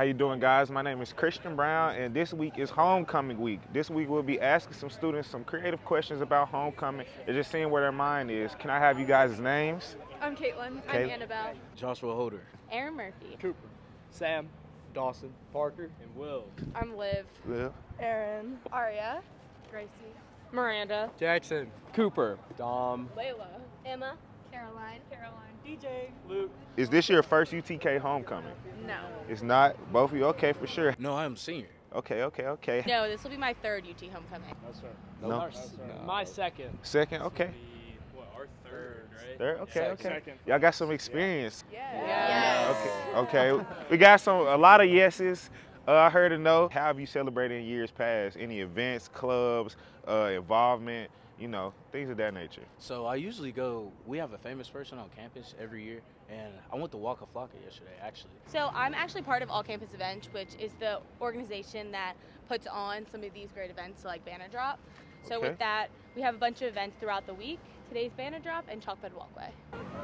How you doing, guys? My name is Christian Brown, and this week is homecoming week. This week we'll be asking some students some creative questions about homecoming and just seeing where their mind is. Can I have you guys' names? I'm Caitlin. Okay. I'm Annabelle. Joshua Holder. Aaron Murphy. Cooper, Sam, Dawson, Parker, and Will. I'm Liv. Liv? Aaron. Aria. Gracie. Miranda. Jackson, Cooper, Dom, Layla. Emma. Caroline. Caroline. DJ, Luke. Is this your first UTK homecoming? No. It's not? Both of you? Okay, for sure. No, I am senior. Okay, okay, okay. No, this will be my third UT homecoming. No, sir. No. Our s- My second. Second? Okay. What, our third, right? Third? Okay, Sec- okay. second. Y'all got some experience. Yeah. Okay, okay. We got some a lot of yeses. Uh, I heard a no. How have you celebrated in years past? Any events, clubs, uh, involvement, you know, things of that nature. So I usually go, we have a famous person on campus every year, and I went to Waka Flocka yesterday, actually. So I'm actually part of All Campus Events, which is the organization that puts on some of these great events like Banner Drop. So Okay. with that, we have a bunch of events throughout the week. Today's Banner Drop and Chalkbed Walkway.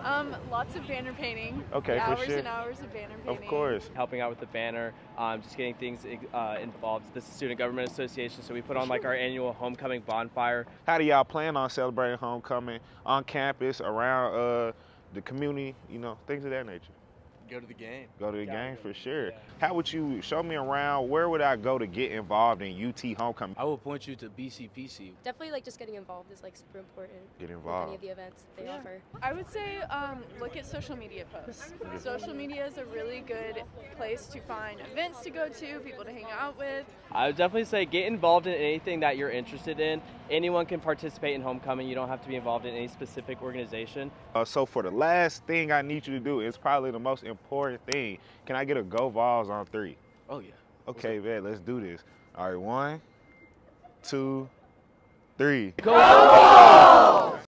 Um, lots of banner painting. Okay, for hours sure. and hours of banner painting. Of course. Helping out with the banner, um, just getting things uh, involved. This is Student Government Association, so we put on like our annual homecoming bonfire. How do y'all plan on celebrating homecoming on campus, around uh, the community, you know, things of that nature? Go to the game. Go to the Gotta game go. for sure. Yeah. How would you show me around? Where would I go to get involved in UT homecoming? I would point you to BCPC. Definitely, like just getting involved is like super important Get involved. with any of the events they Yeah. offer. I would say um, look at social media posts. Social media is a really good place to find events to go to, people to hang out with. I would definitely say get involved in anything that you're interested in. Anyone can participate in homecoming. You don't have to be involved in any specific organization. Uh, so for the last thing I need you to do, is probably the most important thing. Can I get a go Vols on three? Oh, yeah. Okay, man, let's do this. All right, one, two, three. Go!